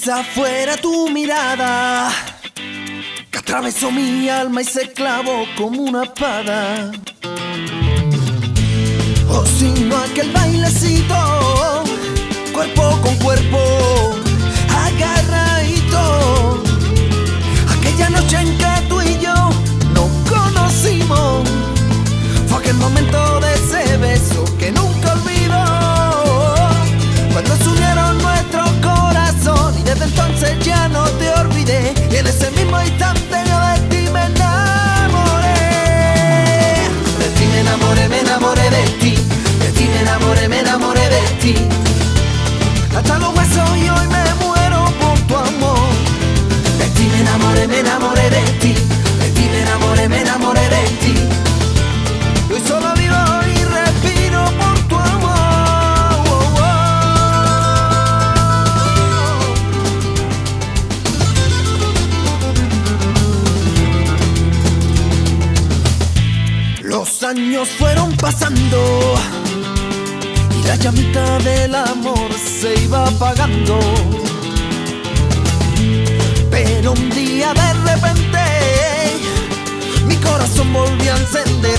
Quizá fuera tu mirada que atravesó mi alma y se clavó como una espada. O si no aquel bailecito, cuerpo con cuerpo, Hasta los huesos y hoy me muero por tu amor. De ti me enamoré, me enamoré de ti. De ti me enamoré, me enamoré de ti. Hoy solo vivo y respiro por tu amor. Los años fueron pasando la llamita del amor se iba apagando. Pero un día de repente mi corazón volvió a encenderse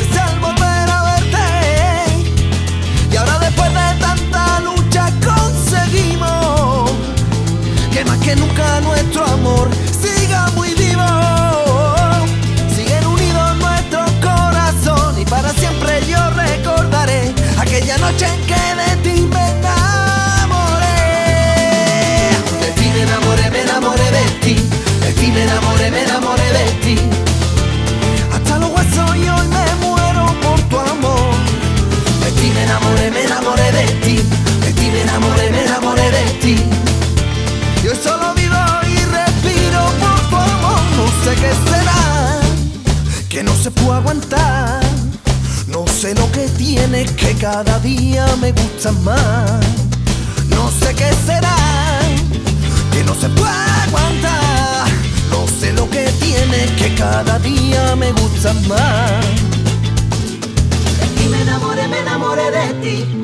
que no se puede aguantar. No sé lo que tiene que cada día me gusta más. No sé qué será, que no se puede aguantar. No sé lo que tiene que cada día me gusta más. De ti me enamoré, me enamoré de ti.